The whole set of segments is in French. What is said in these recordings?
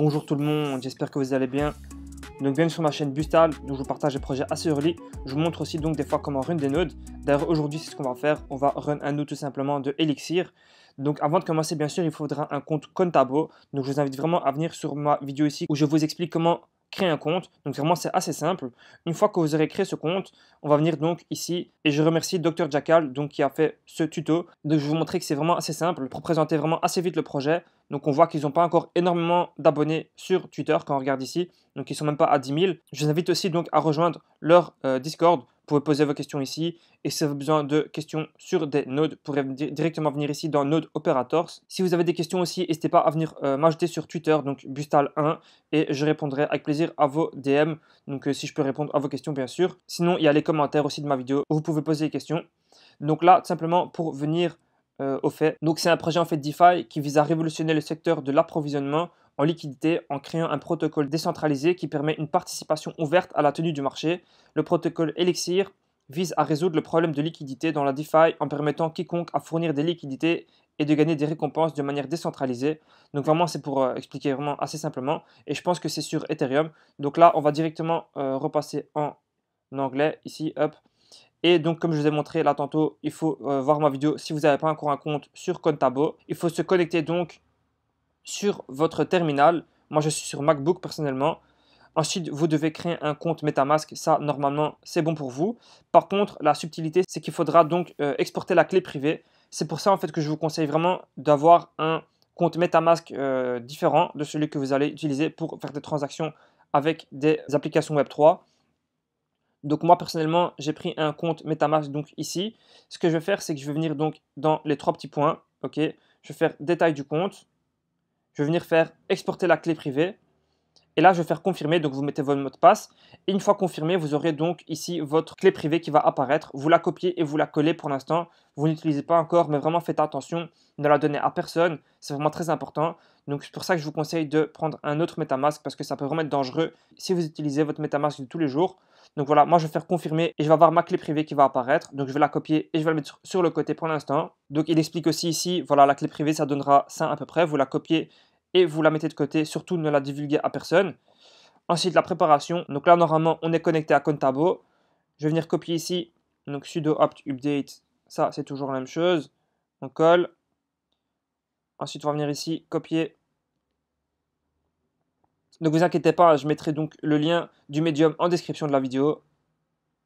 Bonjour tout le monde, j'espère que vous allez bien. Donc bienvenue sur ma chaîne Bustal, où je vous partage des projets assez early. Je vous montre aussi donc des fois comment run des nodes. D'ailleurs aujourd'hui c'est ce qu'on va faire, on va run un node tout simplement de Elixir. Donc avant de commencer bien sûr il faudra un compte Contabo. Donc je vous invite vraiment à venir sur ma vidéo ici où je vous explique comment créer un compte. Donc vraiment c'est assez simple. Une fois que vous aurez créé ce compte, on va venir donc ici et je remercie Dr Jackal donc qui a fait ce tuto. Je vais vous montrer que c'est vraiment assez simple pour présenter vraiment assez vite le projet. Donc on voit qu'ils n'ont pas encore énormément d'abonnés sur Twitter quand on regarde ici. Donc ils sont même pas à 10 000. Je vous invite aussi donc à rejoindre leur euh, Discord pouvez poser vos questions ici. Et si vous avez besoin de questions sur des nodes, vous pourrez directement venir ici dans Node Operators. Si vous avez des questions aussi, n'hésitez pas à venir euh, m'ajouter sur Twitter, donc Bustal1, et je répondrai avec plaisir à vos DM. Donc euh, si je peux répondre à vos questions, bien sûr. Sinon, il y a les commentaires aussi de ma vidéo où vous pouvez poser des questions. Donc là, simplement pour venir euh, au fait. Donc c'est un projet en fait DeFi qui vise à révolutionner le secteur de l'approvisionnement en liquidité en créant un protocole décentralisé qui permet une participation ouverte à la tenue du marché. Le protocole Elixir vise à résoudre le problème de liquidité dans la DeFi en permettant quiconque à fournir des liquidités et de gagner des récompenses de manière décentralisée. Donc vraiment c'est pour euh, expliquer vraiment assez simplement et je pense que c'est sur Ethereum. Donc là on va directement euh, repasser en anglais ici, hop. Et donc, comme je vous ai montré là tantôt, il faut euh, voir ma vidéo si vous n'avez pas encore un compte sur Contabo. Il faut se connecter donc sur votre terminal. Moi, je suis sur MacBook personnellement. Ensuite, vous devez créer un compte MetaMask. Ça, normalement, c'est bon pour vous. Par contre, la subtilité, c'est qu'il faudra donc euh, exporter la clé privée. C'est pour ça, en fait, que je vous conseille vraiment d'avoir un compte MetaMask euh, différent de celui que vous allez utiliser pour faire des transactions avec des applications Web3. Donc moi personnellement, j'ai pris un compte MetaMask donc ici. Ce que je vais faire, c'est que je vais venir donc dans les trois petits points. Ok, je vais faire détail du compte. Je vais venir faire exporter la clé privée. Et là, je vais faire confirmer, donc vous mettez votre mot de passe. Et une fois confirmé, vous aurez donc ici votre clé privée qui va apparaître. Vous la copiez et vous la collez pour l'instant. Vous n'utilisez pas encore, mais vraiment faites attention. Ne la donnez à personne. C'est vraiment très important. Donc c'est pour ça que je vous conseille de prendre un autre MetaMask parce que ça peut vraiment être dangereux si vous utilisez votre MetaMask tous les jours. Donc voilà, moi je vais faire confirmer et je vais avoir ma clé privée qui va apparaître. Donc je vais la copier et je vais la mettre sur le côté pour l'instant. Donc il explique aussi ici, voilà la clé privée ça donnera ça à peu près. Vous la copiez et vous la mettez de côté. Surtout ne la divulguez à personne. Ensuite, la préparation. Donc là, normalement, on est connecté à Contabo. Je vais venir copier ici. Donc sudo apt update. Ça, c'est toujours la même chose. On colle. Ensuite, on va venir ici, copier. Ne vous inquiétez pas, je mettrai donc le lien du médium en description de la vidéo.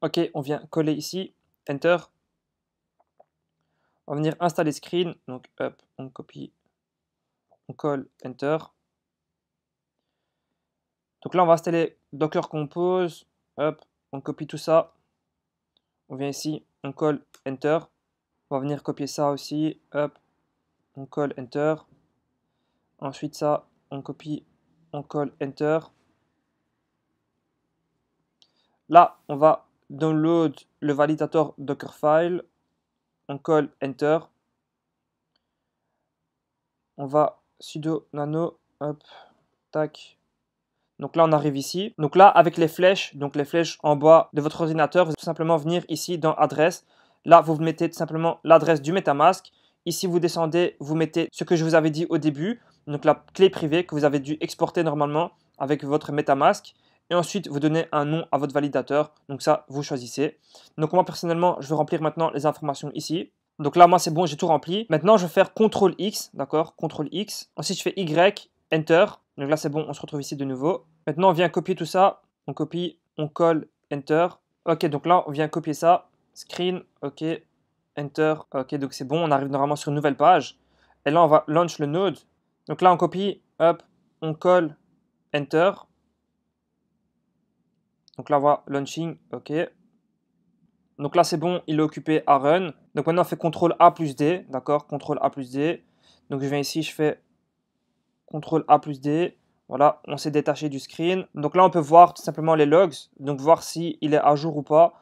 Ok, on vient coller ici. Enter. On va venir installer screen. Donc, hop, on copie on colle Enter. Donc là, on va installer Docker Compose. Hop, on copie tout ça. On vient ici, on colle Enter. On va venir copier ça aussi. Hop, on colle Enter. Ensuite, ça, on copie, on colle Enter. Là, on va download le validator Dockerfile. On colle Enter. On va sudo nano, hop, tac. Donc là, on arrive ici. Donc là, avec les flèches, donc les flèches en bas de votre ordinateur, vous allez simplement venir ici dans adresse. Là, vous mettez tout simplement l'adresse du MetaMask. Ici, vous descendez, vous mettez ce que je vous avais dit au début, donc la clé privée que vous avez dû exporter normalement avec votre MetaMask. Et ensuite, vous donnez un nom à votre validateur. Donc ça, vous choisissez. Donc moi, personnellement, je vais remplir maintenant les informations ici. Donc là, moi, c'est bon, j'ai tout rempli. Maintenant, je vais faire CTRL X, d'accord? CTRL X. Ensuite, je fais Y, Enter. Donc là, c'est bon, on se retrouve ici de nouveau. Maintenant, on vient copier tout ça. On copie, on colle, Enter. Ok, donc là, on vient copier ça. Screen, ok, Enter. Ok, donc c'est bon, on arrive normalement sur une nouvelle page. Et là, on va launch le node. Donc là, on copie, hop, on colle, Enter. Donc là, on voit launching, ok. Donc là, c'est bon, il est occupé à run. Donc maintenant, on fait CTRL A plus D, d'accord CTRL A plus D. Donc je viens ici, je fais CTRL A plus D. Voilà, on s'est détaché du screen. Donc là, on peut voir tout simplement les logs, donc voir s'il est à jour ou pas.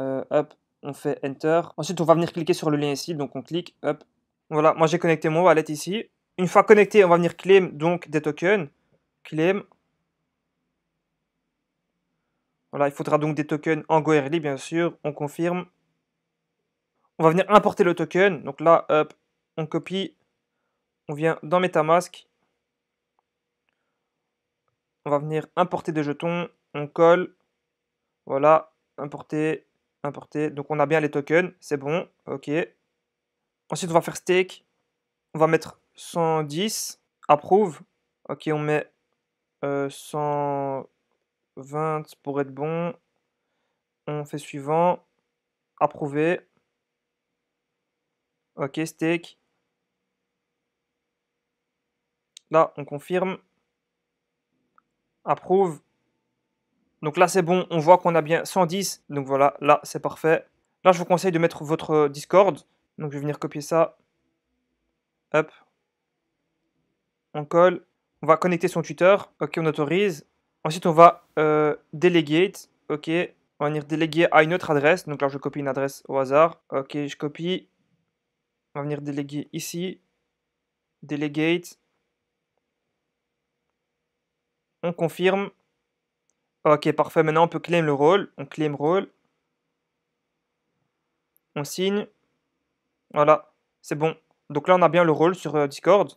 Euh, hop, on fait Enter. Ensuite, on va venir cliquer sur le lien ici, donc on clique, hop. Voilà, moi j'ai connecté mon wallet ici. Une fois connecté, on va venir claim donc des tokens. Claim, voilà, il faudra donc des tokens en GoRD, bien sûr. On confirme. On va venir importer le token. Donc là, hop, on copie. On vient dans MetaMask. on va venir importer des jetons, on colle, voilà, importer, importer. Donc on a bien les tokens, c'est bon, ok. Ensuite on va faire stake, on va mettre 110, approuve, ok on met 120 euh, pour être bon, on fait suivant, approuver, ok stake, là on confirme, approuve, donc là, c'est bon, on voit qu'on a bien 110. Donc voilà, là, c'est parfait. Là, je vous conseille de mettre votre Discord. Donc je vais venir copier ça. Hop. On colle. On va connecter son Twitter. Ok, on autorise. Ensuite, on va euh, delegate. Ok. On va venir déléguer à une autre adresse. Donc là, je copie une adresse au hasard. Ok, je copie. On va venir déléguer ici. Delegate. On confirme. Ok, parfait. Maintenant, on peut claim le rôle. On claim rôle. On signe. Voilà, c'est bon. Donc là, on a bien le rôle sur euh, Discord.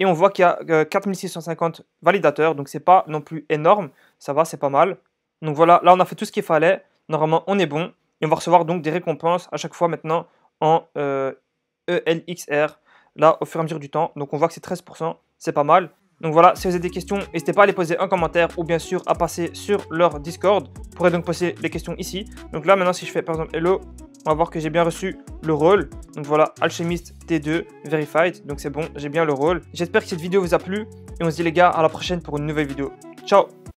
Et on voit qu'il y a 4650 euh, validateurs. Donc c'est pas non plus énorme. Ça va, c'est pas mal. Donc voilà, là, on a fait tout ce qu'il fallait. Normalement, on est bon. Et on va recevoir donc des récompenses à chaque fois maintenant en ELXR. Euh, e là, au fur et à mesure du temps. Donc on voit que c'est 13%. C'est pas mal. Donc voilà, si vous avez des questions, n'hésitez pas à les poser en commentaire ou bien sûr à passer sur leur Discord. Vous pourrez donc poser les questions ici. Donc là maintenant si je fais par exemple Hello, on va voir que j'ai bien reçu le rôle. Donc voilà, Alchemist T2 Verified. Donc c'est bon, j'ai bien le rôle. J'espère que cette vidéo vous a plu. Et on se dit les gars à la prochaine pour une nouvelle vidéo. Ciao